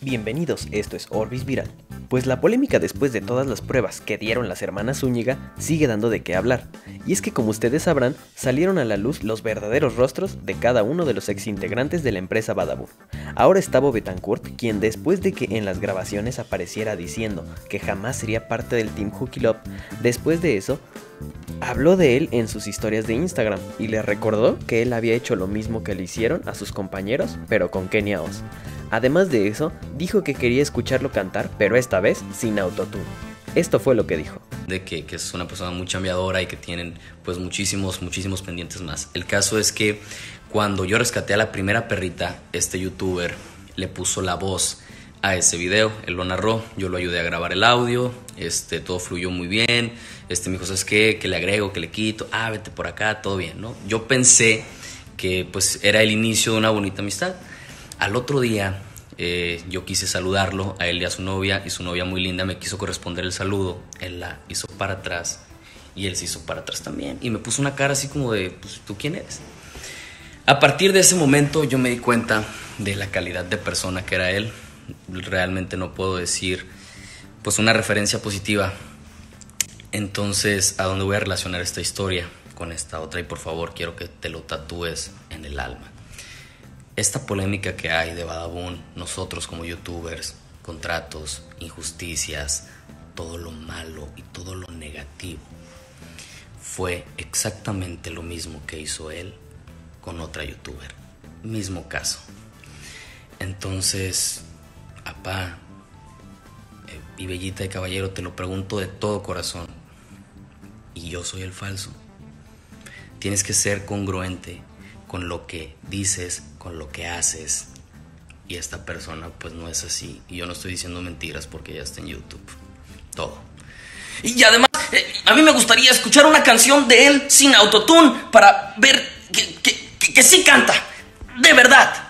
Bienvenidos, esto es Orbis Viral. Pues la polémica después de todas las pruebas que dieron las hermanas Zúñiga sigue dando de qué hablar. Y es que como ustedes sabrán, salieron a la luz los verdaderos rostros de cada uno de los exintegrantes de la empresa Badaboo. Ahora está Bob Betancourt, quien después de que en las grabaciones apareciera diciendo que jamás sería parte del Team Hooky Love, después de eso Habló de él en sus historias de Instagram y le recordó que él había hecho lo mismo que le hicieron a sus compañeros, pero con Kenia Oz. Además de eso, dijo que quería escucharlo cantar, pero esta vez sin autotune. Esto fue lo que dijo. De que, es una persona muy chambeadora y que tienen pues muchísimos, muchísimos pendientes más. El caso es que cuando yo rescaté a la primera perrita, este youtuber le puso la voz a ese video, él lo narró, yo lo ayudé a grabar el audio, este, todo fluyó muy bien, este, me dijo, ¿sabes qué? Que le agrego, que le quito, ah, vete por acá, todo bien, ¿no? Yo pensé que pues era el inicio de una bonita amistad. Al otro día eh, yo quise saludarlo a él y a su novia y su novia muy linda me quiso corresponder el saludo. Él la hizo para atrás y él se hizo para atrás también. Y me puso una cara así como de, pues, ¿tú quién eres? A partir de ese momento yo me di cuenta de la calidad de persona que era él. Realmente no puedo decir pues una referencia positiva. Entonces, ¿a dónde voy a relacionar esta historia con esta otra? Y por favor, quiero que te lo tatúes en el alma esta polémica que hay de Badabun, nosotros como youtubers, contratos, injusticias, todo lo malo y todo lo negativo, fue exactamente lo mismo que hizo él con otra youtuber. Mismo caso. Entonces, apá eh, y bellita y caballero, te lo pregunto de todo corazón. Y yo soy el falso. Tienes que ser congruente con lo que dices, con lo que haces. Y esta persona pues no es así. Y yo no estoy diciendo mentiras porque ya está en YouTube. Todo. Y además, eh, a mí me gustaría escuchar una canción de él sin autotune para ver que, que, que sí canta. De verdad.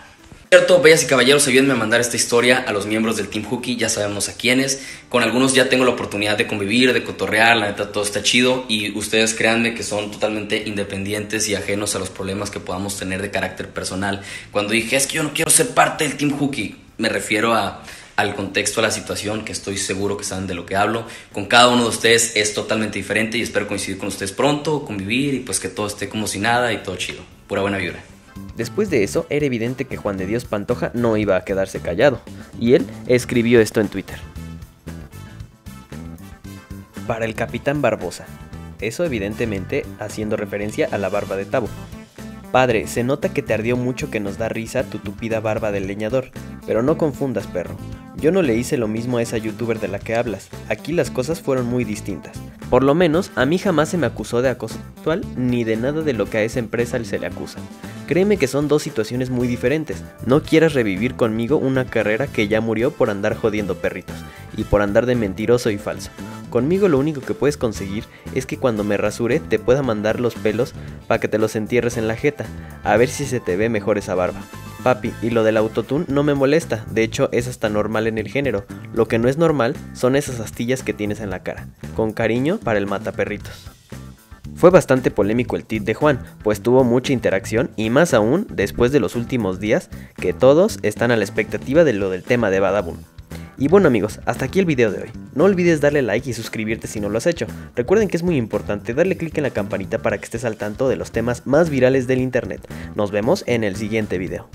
Cierto, bellas y caballeros, ayúdenme a mandar esta historia a los miembros del Team Hooky, ya sabemos a quiénes. Con algunos ya tengo la oportunidad de convivir, de cotorrear, la neta todo está chido y ustedes créanme que son totalmente independientes y ajenos a los problemas que podamos tener de carácter personal. Cuando dije, es que yo no quiero ser parte del Team Hooky, me refiero a, al contexto, a la situación, que estoy seguro que saben de lo que hablo. Con cada uno de ustedes es totalmente diferente y espero coincidir con ustedes pronto, convivir y pues que todo esté como si nada y todo chido. Pura buena vibra. Después de eso, era evidente que Juan de Dios Pantoja no iba a quedarse callado, y él escribió esto en Twitter. Para el capitán Barbosa. Eso evidentemente haciendo referencia a la barba de Tabo. Padre, se nota que te ardió mucho que nos da risa tu tupida barba del leñador, pero no confundas, perro. Yo no le hice lo mismo a esa youtuber de la que hablas. Aquí las cosas fueron muy distintas. Por lo menos, a mí jamás se me acusó de acoso sexual ni de nada de lo que a esa empresa se le acusa. Créeme que son dos situaciones muy diferentes. No quieras revivir conmigo una carrera que ya murió por andar jodiendo perritos y por andar de mentiroso y falso. Conmigo lo único que puedes conseguir es que cuando me rasure te pueda mandar los pelos para que te los entierres en la jeta, a ver si se te ve mejor esa barba. Papi, y lo del autotune no me molesta, de hecho es hasta normal en el género. Lo que no es normal son esas astillas que tienes en la cara. Con cariño para el mataperritos. Fue bastante polémico el tweet de Juan, pues tuvo mucha interacción y más aún después de los últimos días que todos están a la expectativa de lo del tema de Badabun. Y bueno amigos, hasta aquí el video de hoy. No olvides darle like y suscribirte si no lo has hecho. Recuerden que es muy importante darle click en la campanita para que estés al tanto de los temas más virales del internet. Nos vemos en el siguiente video.